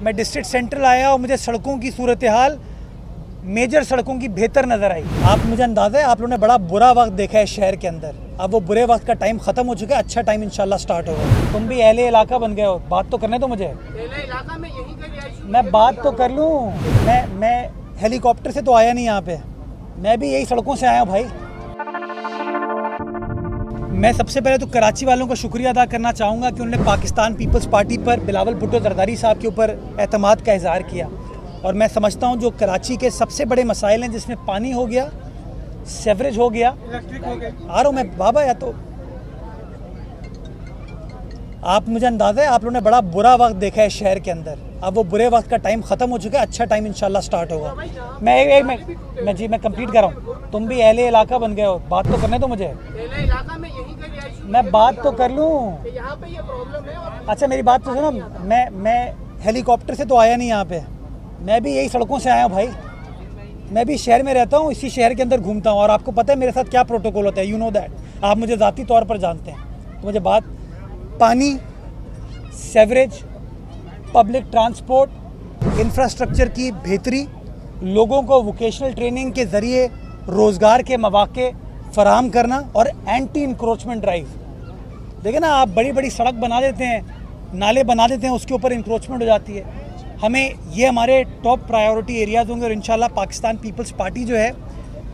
मैं district central आया और मुझे सड़कों की सूरत हाल मेजर सड़कों की बेहतर नज़र आई। आप मुझे अंदाज़ा है आप लोगों ने बड़ा बुरा वक्त देखा है शहर के अंदर। अब वो बुरे वक्त का टाइम ख़त्म हो चुका है अच्छा टाइम इंशाल्लाह स्टार्ट होगा। तुम भी अहले इलाका बन गए हो। बात तो करने दो मुझे। इलाका में यहीं मैं बात तो कर लूँ। मैं मैं हेलीकॉप्टर से तो आया नहीं यहाँ पे। मैं भी यही सड़कों से आया हूँ भाई। मैं सबसे पहले तो कराची वालों का शुक्रिया अदा करना चाहूँगा कि उन्होंने पाकिस्तान पीपल्स पार्टी पर बिलावल भुट्टो जरदारी साहब के ऊपर एतमाद का इजहार किया। और मैं समझता हूँ जो कराची के सबसे बड़े मसाइल हैं जिसमें पानी हो गया सेवरेज हो गया। आ रहा हूँ मैं बाबा या तो आप मुझे अंदाज़ा है आप लोगों ने बड़ा बुरा वक्त देखा है शहर के अंदर। अब वो बुरे वक्त का टाइम ख़त्म हो चुका है अच्छा टाइम इंशाल्लाह स्टार्ट होगा। मैं एक एक मैं मैं जी मैं कंप्लीट कर रहा हूँ। तुम भी अहले इलाका बन गए हो। बात तो करने दो मुझे। में यहीं मैं बात तो कर लूँ। यहाँ पे ये प्रॉब्लम है और अच्छा मेरी बात तो सुनो। मैं मैं हेलीकॉप्टर से तो आया नहीं यहाँ पे। मैं भी यही सड़कों से आया हूँ भाई। मैं भी शहर में रहता हूँ इसी शहर के अंदर घूमता हूँ। और आपको पता है मेरे साथ क्या प्रोटोकॉल होता है? यू नो दैट आप मुझे ज़ाती तौर पर जानते हैं। तो मुझे बात पानी सेवरेज पब्लिक ट्रांसपोर्ट इंफ्रास्ट्रक्चर की बेहतरी, लोगों को वोकेशनल ट्रेनिंग के ज़रिए रोज़गार के मौाक़े फराम करना और एंटी इंक्रोचमेंट ड्राइव देखिए ना, आप बड़ी बड़ी सड़क बना देते हैं, नाले बना देते हैं, उसके ऊपर इंक्रोचमेंट हो जाती है। हमें ये हमारे टॉप प्रायोरिटी एरियाज़ होंगे और इंशाल्लाह पाकिस्तान पीपल्स पार्टी जो है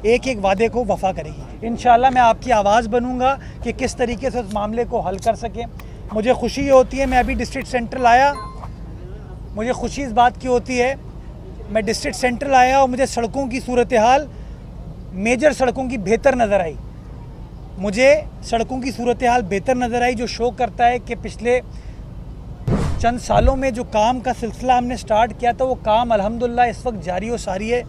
एक एक वादे को वफा करेगी। इंशाल्लाह मैं आपकी आवाज़ बनूँगा कि किस तरीके से उस मामले को हल कर सकें। मुझे खुशी ये होती है, मैं अभी डिस्ट्रिक्ट सेंट्रल आया मुझे खुशी इस बात की होती है, मैं डिस्ट्रिक्ट सेंट्रल आया और मुझे सड़कों की सूरत हाल मेजर सड़कों की बेहतर नज़र आई। मुझे सड़कों की सूरत हाल बेहतर नज़र आई, जो शो करता है कि पिछले चंद सालों में जो काम का सिलसिला हमने स्टार्ट किया था, वो काम अल्हम्दुलिल्लाह इस वक्त जारी और सारी है।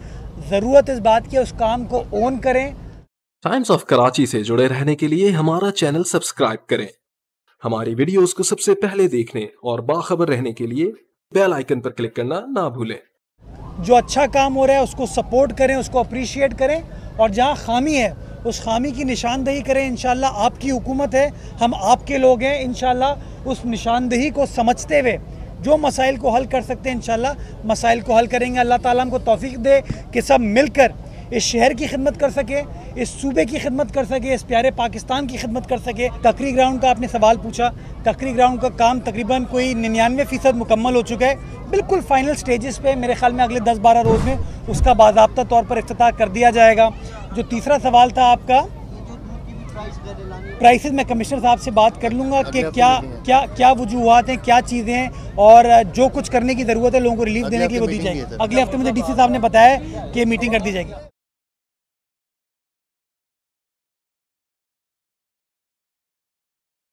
ज़रूरत इस बात की है, उस काम को ओन करें। टाइम्स ऑफ़ कराची से जुड़े रहने के लिए हमारा चैनल सब्सक्राइब करें। हमारी वीडियोस को सबसे पहले देखने और बाखबर रहने के लिए बेल आइकन पर क्लिक करना ना भूलें। जो अच्छा काम हो रहा है, उसको सपोर्ट करें, उसको अप्रिशिएट करें और जहाँ खामी है, उस खामी की निशानदेही करें। इंशाल्लाह आपकी हुकूमत है, हम आपके लोग हैं। इनशाला उस निशानदेही को समझते हुए जो मसाइल को हल कर सकते हैं, इंशाल्लाह मसाइल को हल करेंगे। अल्लाह ताला हमको तोफ़ी दे कि सब मिलकर इस शहर की खिदमत कर सके इस सूबे की खिदमत कर सके इस प्यारे पाकिस्तान की खिदमत कर सके। तकरी ग्राउंड का आपने सवाल पूछा। तकरी ग्राउंड का काम तकरीबन कोई निन्यानवे फ़ीसद मुकम्मल हो चुका है। बिल्कुल फाइनल स्टेजेस पे मेरे ख्याल में अगले 10-12 रोज़ में उसका बाबा तौर पर अफ्ताह कर दिया जाएगा। जो तीसरा सवाल था आपका प्राइसेस मैं कमिश्नर साहब से बात कर लूँगा कि क्या क्या क्या वजूहत हैं क्या चीज़ें हैं और जो कुछ करने की ज़रूरत है लोगों को रिलीफ देने के लिए वो दी जाएगी। अगले हफ़्ते मुझे डी साहब ने बताया कि मीटिंग कर दी जाएगी।